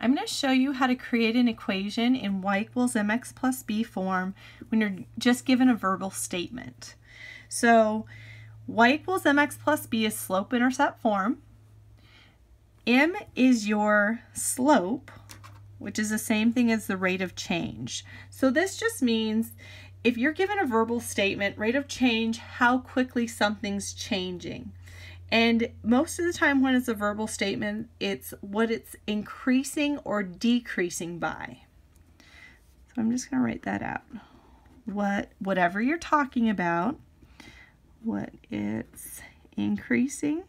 I'm going to show you how to create an equation in y equals mx plus b form when you're just given a verbal statement. So y equals mx plus b is slope-intercept form. m is your slope, which is the same thing as the rate of change. So this just means if you're given a verbal statement, rate of change, how quickly something's changing. And most of the time when it's a verbal statement, it's what it's increasing or decreasing by. So I'm just going to write that out. What whatever you're talking about, what it's increasing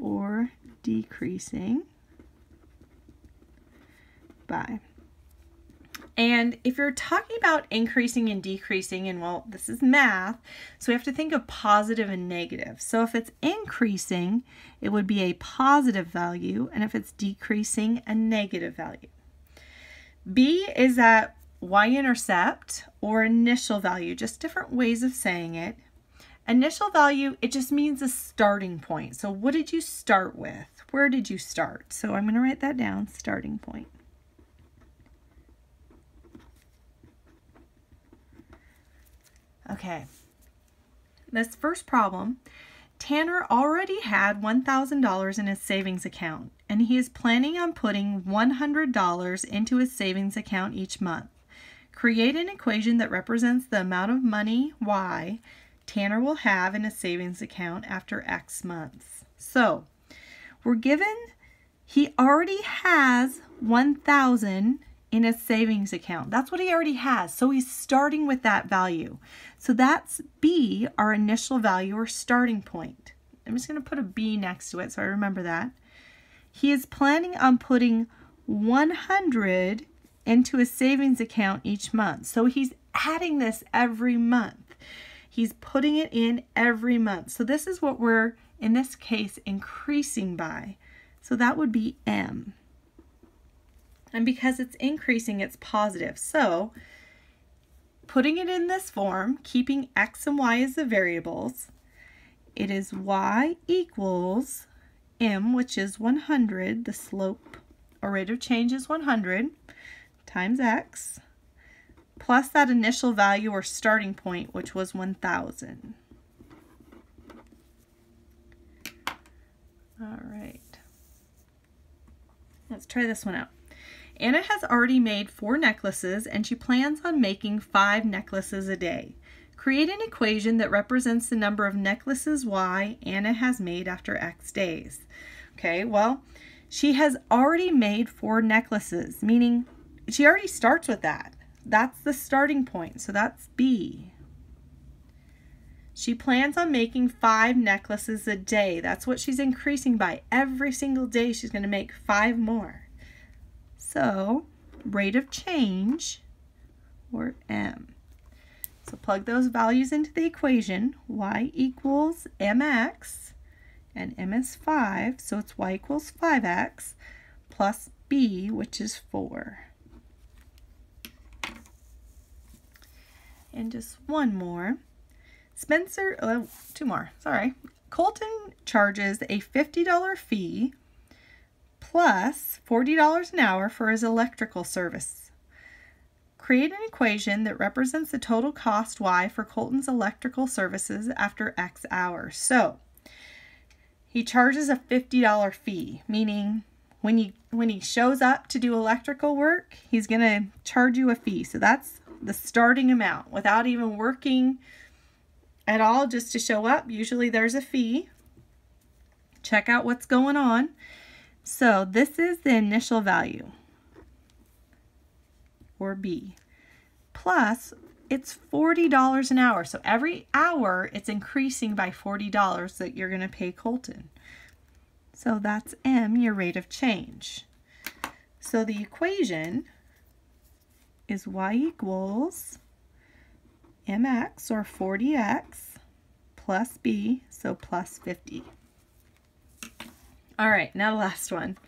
or decreasing by. And if you're talking about increasing and decreasing, and well, this is math, so we have to think of positive and negative. So if it's increasing, it would be a positive value, and if it's decreasing, a negative value. B is that y-intercept or initial value, just different ways of saying it. Initial value, it just means a starting point. So what did you start with? Where did you start? So I'm going to write that down, starting point. Okay, this first problem, Tanner already had $1,000 in his savings account, and he is planning on putting $100 into his savings account each month. Create an equation that represents the amount of money, Y, Tanner will have in his savings account after X months. So, we're given he already has 1,000 in a savings account. That's what he already has. So he's starting with that value. So that's B, our initial value or starting point. I'm just going to put a B next to it so I remember that. He is planning on putting 100 into a savings account each month. So he's adding this every month. He's putting it in every month. So this is what we're, in this case, increasing by. So that would be M. And because it's increasing, it's positive. So putting it in this form, keeping x and y as the variables, it is y equals m, which is 100, the slope or rate of change is 100, times x, plus that initial value or starting point, which was 1,000. All right. Let's try this one out. Anna has already made four necklaces and she plans on making five necklaces a day. Create an equation that represents the number of necklaces Y Anna has made after X days. Okay, well, she has already made four necklaces, meaning she already starts with that. That's the starting point, so that's B. She plans on making five necklaces a day. That's what she's increasing by. Every single day she's going to make five more. So rate of change, or m. So plug those values into the equation. y equals mx, and m is 5, so it's y equals 5x, plus b, which is 4. And just one more. Spencer, oh, two more, sorry. Colton charges a $50 fee plus $40 an hour for his electrical service. Create an equation that represents the total cost Y for Colton's electrical services after X hours. So he charges a $50 fee, meaning when he when he shows up to do electrical work, he's going to charge you a fee. So that's the starting amount without even working at all just to show up. Usually there's a fee. Check out what's going on. So this is the initial value, or B, plus it's $40 an hour. So every hour it's increasing by $40 that you're going to pay Colton. So that's M, your rate of change. So the equation is y equals mx, or 40x, plus b, so plus 50. All right, now the last one.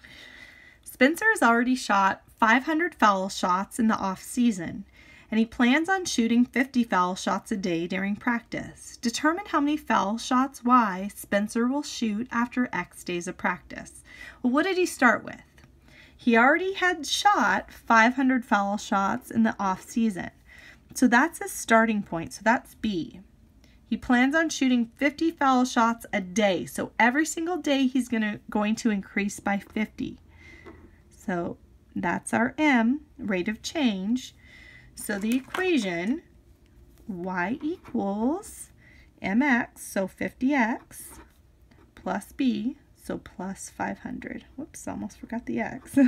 Spencer has already shot 500 foul shots in the off season, and he plans on shooting 50 foul shots a day during practice. Determine how many foul shots Y Spencer will shoot after X days of practice. Well, what did he start with? He already had shot 500 foul shots in the off season. So that's his starting point. So that's B. He plans on shooting 50 foul shots a day. So every single day he's gonna, going to increase by 50. So that's our M, rate of change. So the equation y equals mx, so 50x, plus b, so plus 500. Whoops, almost forgot the x.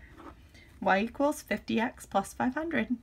y equals 50x plus 500.